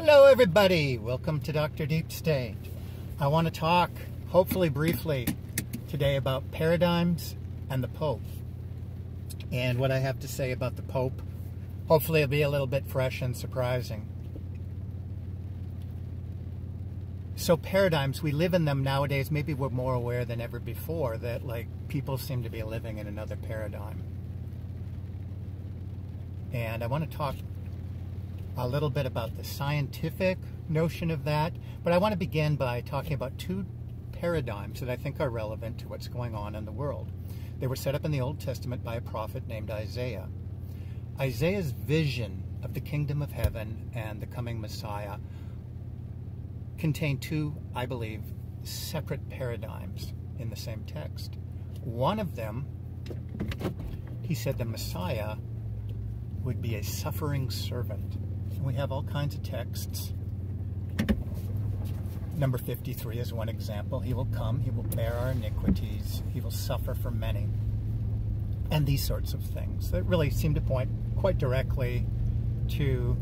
Hello, everybody. Welcome to Dr. Deep State. I want to talk, hopefully briefly, today about paradigms and the Pope. And what I have to say about the Pope, hopefully, it'll be a little bit fresh and surprising. So, paradigms, we live in them nowadays. Maybe we're more aware than ever before that, like, people seem to be living in another paradigm. And I want to talk a little bit about the scientific notion of that, but I want to begin by talking about two paradigms that I think are relevant to what's going on in the world. They were set up in the Old Testament by a prophet named Isaiah. Isaiah's vision of the kingdom of heaven and the coming Messiah contain two, I believe, separate paradigms in the same text. One of them, he said the Messiah would be a suffering servant. And we have all kinds of texts. Number 53 is one example. He will come, he will bear our iniquities, he will suffer for many. And these sorts of things that really seem to point quite directly to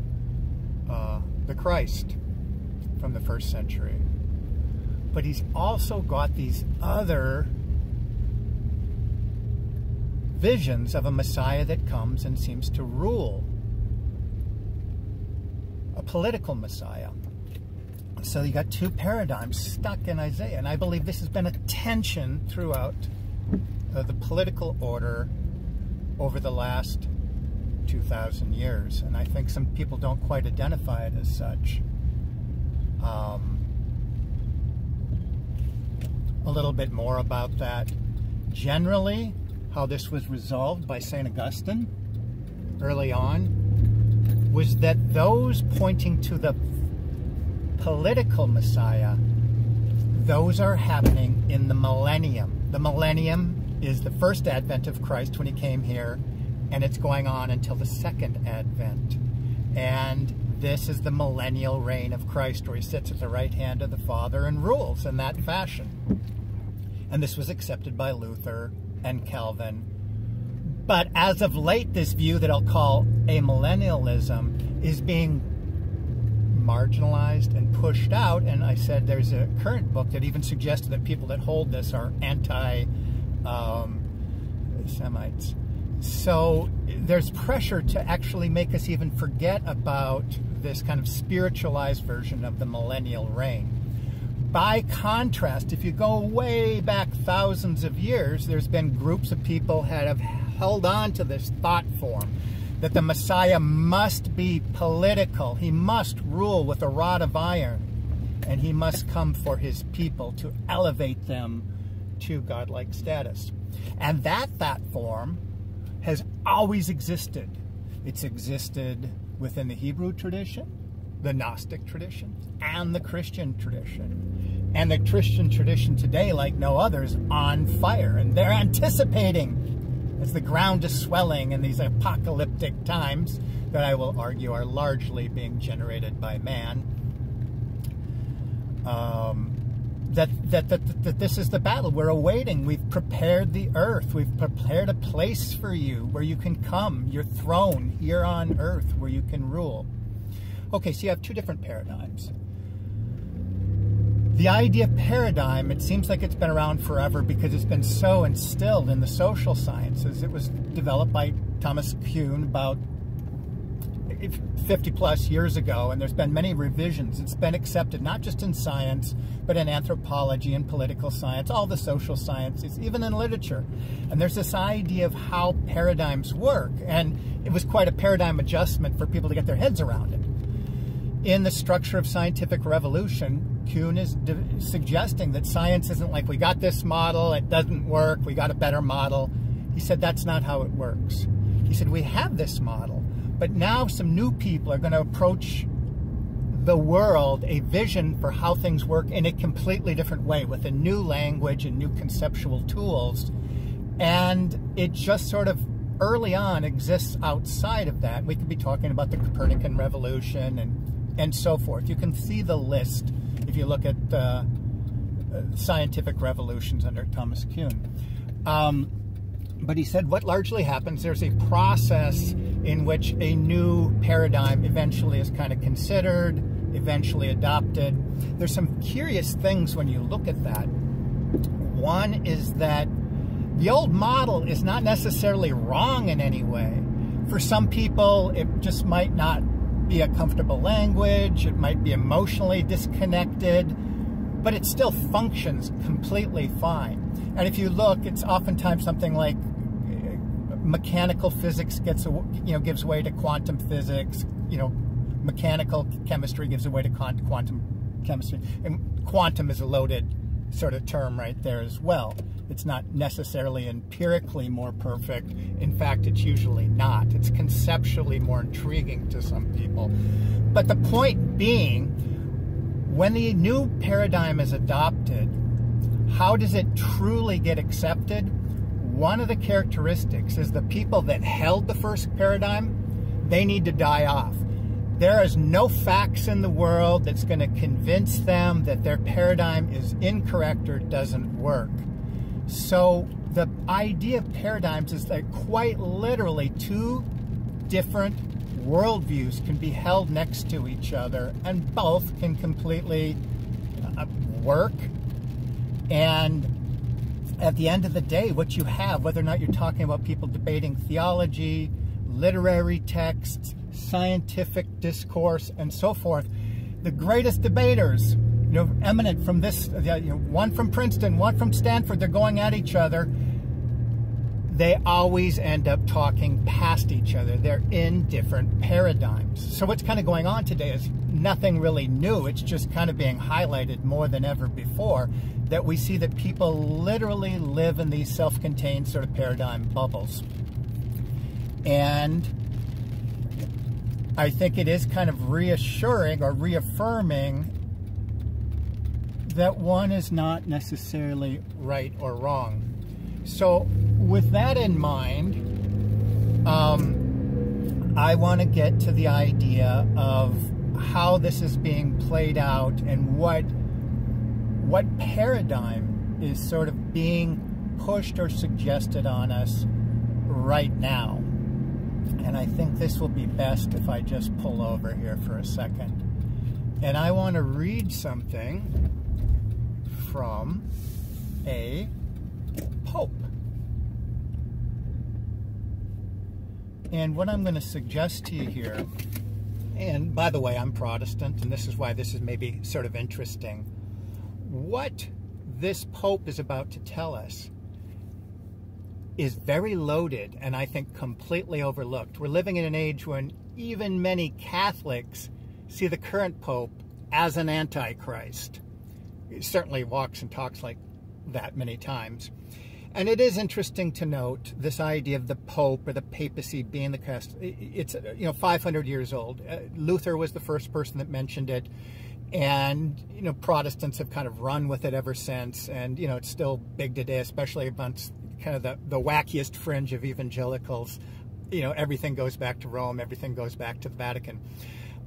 uh, the Christ from the first century. But he's also got these other visions of a Messiah that comes and seems to rule a political Messiah. So you got two paradigms stuck in Isaiah. And I believe this has been a tension throughout uh, the political order over the last 2,000 years. And I think some people don't quite identify it as such. Um, a little bit more about that. Generally, how this was resolved by St. Augustine early on was that those pointing to the political Messiah, those are happening in the millennium. The millennium is the first advent of Christ when he came here, and it's going on until the second advent. And this is the millennial reign of Christ, where he sits at the right hand of the Father and rules in that fashion. And this was accepted by Luther and Calvin but as of late, this view that I'll call amillennialism is being marginalized and pushed out. And I said there's a current book that even suggested that people that hold this are anti um, Semites. So there's pressure to actually make us even forget about this kind of spiritualized version of the millennial reign. By contrast, if you go way back thousands of years, there's been groups of people that have held on to this thought form that the Messiah must be political. He must rule with a rod of iron. And he must come for his people to elevate them to godlike status. And that thought form has always existed. It's existed within the Hebrew tradition, the Gnostic tradition, and the Christian tradition. And the Christian tradition today, like no others, on fire. And they're anticipating as the ground is swelling in these apocalyptic times that I will argue are largely being generated by man. Um, that, that, that, that this is the battle we're awaiting. We've prepared the earth. We've prepared a place for you where you can come, your throne here on earth where you can rule. Okay, so you have two different paradigms. The idea of paradigm, it seems like it's been around forever because it's been so instilled in the social sciences. It was developed by Thomas Kuhn about 50 plus years ago, and there's been many revisions. It's been accepted not just in science, but in anthropology and political science, all the social sciences, even in literature. And there's this idea of how paradigms work, and it was quite a paradigm adjustment for people to get their heads around it. In the structure of scientific revolution, Kuhn is suggesting that science isn't like we got this model, it doesn't work, we got a better model. He said that's not how it works. He said we have this model, but now some new people are going to approach the world a vision for how things work in a completely different way with a new language and new conceptual tools. And it just sort of early on exists outside of that. We could be talking about the Copernican revolution and, and so forth. You can see the list if you look at uh, uh, scientific revolutions under Thomas Kuhn. Um, but he said what largely happens there's a process in which a new paradigm eventually is kind of considered, eventually adopted. There's some curious things when you look at that. One is that the old model is not necessarily wrong in any way. For some people, it just might not be a comfortable language, it might be emotionally disconnected, but it still functions completely fine. And if you look, it's oftentimes something like uh, mechanical physics gets you know gives way to quantum physics, you know, mechanical chemistry gives way to quantum chemistry, and quantum is a loaded sort of term right there as well. It's not necessarily empirically more perfect. In fact, it's usually not. It's conceptually more intriguing to some people. But the point being, when the new paradigm is adopted, how does it truly get accepted? One of the characteristics is the people that held the first paradigm, they need to die off. There is no facts in the world that's going to convince them that their paradigm is incorrect or doesn't work. So the idea of paradigms is that quite literally two different worldviews can be held next to each other and both can completely uh, work. And at the end of the day, what you have, whether or not you're talking about people debating theology, literary texts, scientific discourse, and so forth, the greatest debaters you know, eminent from this, uh, you know, one from Princeton, one from Stanford, they're going at each other. They always end up talking past each other. They're in different paradigms. So what's kind of going on today is nothing really new. It's just kind of being highlighted more than ever before that we see that people literally live in these self-contained sort of paradigm bubbles. And I think it is kind of reassuring or reaffirming that one is not necessarily right or wrong. So, with that in mind, um, I want to get to the idea of how this is being played out and what what paradigm is sort of being pushed or suggested on us right now. And I think this will be best if I just pull over here for a second. And I want to read something from a pope. And what I'm going to suggest to you here, and by the way, I'm Protestant, and this is why this is maybe sort of interesting. What this pope is about to tell us is very loaded and I think completely overlooked. We're living in an age when even many Catholics see the current pope as an antichrist He certainly walks and talks like that many times. And it is interesting to note this idea of the Pope or the papacy being the crest. It's you know 500 years old. Uh, Luther was the first person that mentioned it, and you know Protestants have kind of run with it ever since. And you know it's still big today, especially amongst kind of the, the wackiest fringe of evangelicals. You know everything goes back to Rome, everything goes back to the Vatican.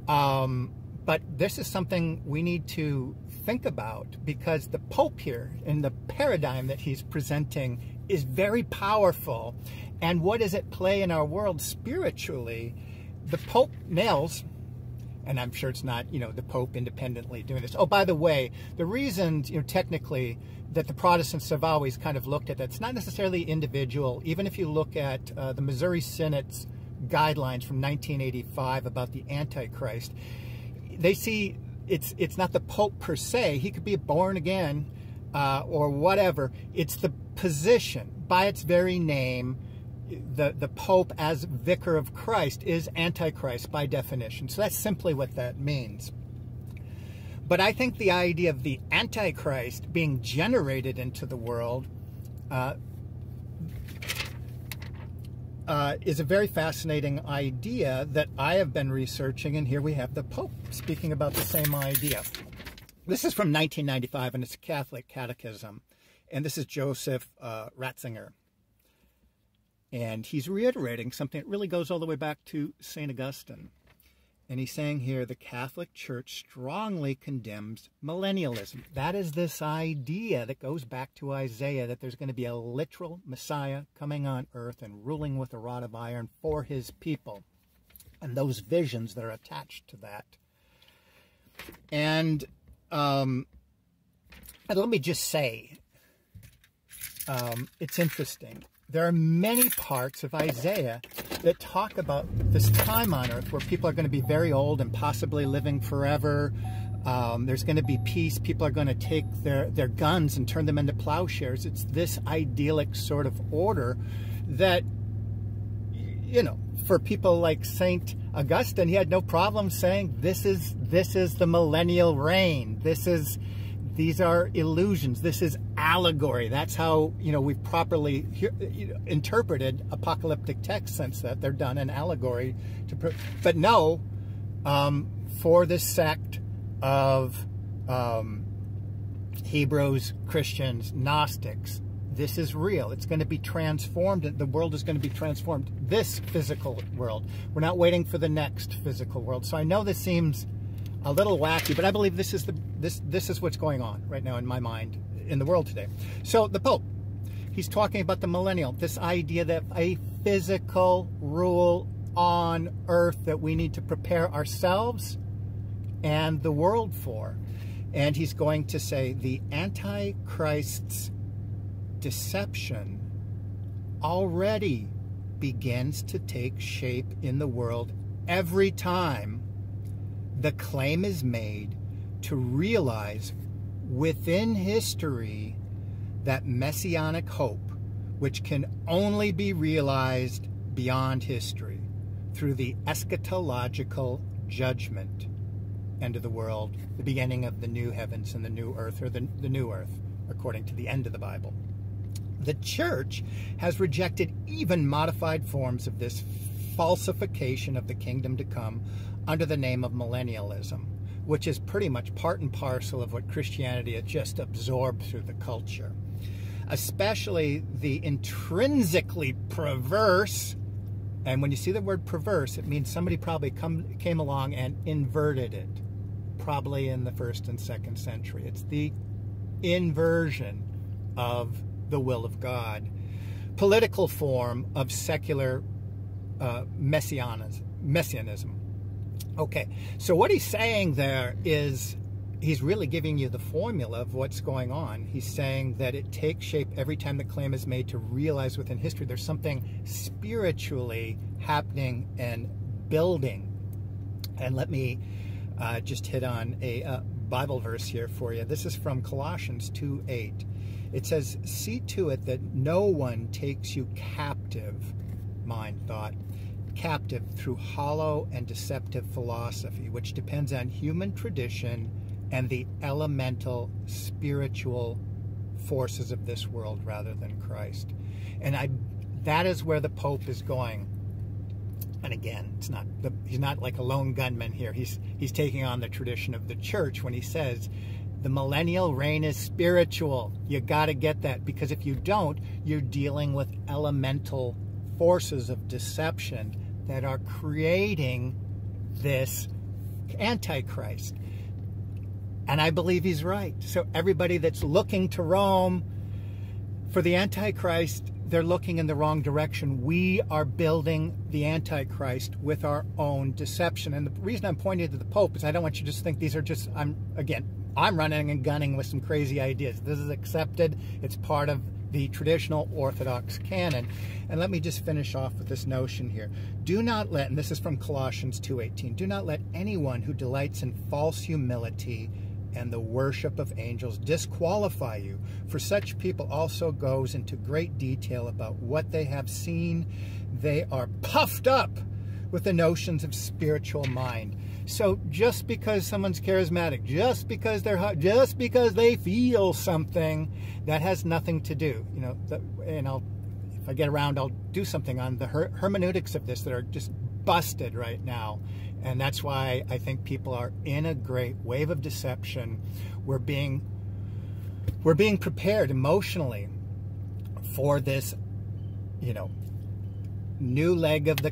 Um, but this is something we need to think about because the Pope here in the paradigm that he's presenting is very powerful. And what does it play in our world spiritually? The Pope nails, and I'm sure it's not, you know, the Pope independently doing this. Oh, by the way, the reasons, you know, technically that the Protestants have always kind of looked at that, it's not necessarily individual. Even if you look at uh, the Missouri Synod's guidelines from 1985 about the Antichrist, they see it's it's not the Pope per se. He could be born again uh, or whatever. It's the position by its very name. The, the Pope as vicar of Christ is Antichrist by definition. So that's simply what that means. But I think the idea of the Antichrist being generated into the world uh, uh, is a very fascinating idea that I have been researching, and here we have the Pope speaking about the same idea. This is from 1995, and it's a Catholic Catechism, and this is Joseph uh, Ratzinger. And he's reiterating something that really goes all the way back to St. Augustine. And he's saying here the Catholic Church strongly condemns millennialism. That is this idea that goes back to Isaiah that there's going to be a literal Messiah coming on earth and ruling with a rod of iron for his people. And those visions that are attached to that. And, um, and let me just say, um, it's interesting there are many parts of Isaiah that talk about this time on earth where people are going to be very old and possibly living forever. Um, there's going to be peace. People are going to take their, their guns and turn them into plowshares. It's this idyllic sort of order that, you know, for people like Saint Augustine, he had no problem saying this is this is the millennial reign. This is these are illusions. This is allegory. That's how you know we've properly interpreted apocalyptic texts since that they're done in allegory. To, but no, um, for this sect of um, Hebrews, Christians, Gnostics, this is real. It's going to be transformed. The world is going to be transformed. This physical world. We're not waiting for the next physical world. So I know this seems a little wacky, but I believe this is the this this is what's going on right now in my mind in the world today. So the Pope, he's talking about the millennial, this idea that a physical rule on earth that we need to prepare ourselves and the world for. And he's going to say the Antichrist's deception already begins to take shape in the world every time the claim is made to realize within history that messianic hope, which can only be realized beyond history through the eschatological judgment end of the world, the beginning of the new heavens and the new earth, or the, the new earth, according to the end of the Bible. The church has rejected even modified forms of this falsification of the kingdom to come under the name of millennialism, which is pretty much part and parcel of what Christianity has just absorbed through the culture. Especially the intrinsically perverse, and when you see the word perverse, it means somebody probably come, came along and inverted it, probably in the first and second century. It's the inversion of the will of God, political form of secular uh, messianism, messianism. Okay, so what he's saying there is he's really giving you the formula of what's going on. He's saying that it takes shape every time the claim is made to realize within history there's something spiritually happening and building. And let me uh, just hit on a uh, Bible verse here for you. This is from Colossians 2 8. It says, See to it that no one takes you captive, mind, thought, captive through hollow and deceptive philosophy, which depends on human tradition and the elemental spiritual forces of this world rather than Christ. And I that is where the Pope is going. And again, it's not the, he's not like a lone gunman here. He's he's taking on the tradition of the church when he says the millennial reign is spiritual. You got to get that because if you don't, you're dealing with elemental forces of deception that are creating this Antichrist. And I believe he's right. So everybody that's looking to Rome for the Antichrist, they're looking in the wrong direction. We are building the Antichrist with our own deception. And the reason I'm pointing to the Pope is I don't want you to just think these are just, I'm, again, I'm running and gunning with some crazy ideas. This is accepted. It's part of the traditional Orthodox canon. And let me just finish off with this notion here. Do not let, and this is from Colossians 2.18, do not let anyone who delights in false humility and the worship of angels disqualify you, for such people also goes into great detail about what they have seen. They are puffed up with the notions of spiritual mind. So just because someone's charismatic, just because they're hot, just because they feel something, that has nothing to do. You know, the, and I'll, if I get around, I'll do something on the her hermeneutics of this that are just busted right now. And that's why I think people are in a great wave of deception. We're being, we're being prepared emotionally for this, you know, new leg of the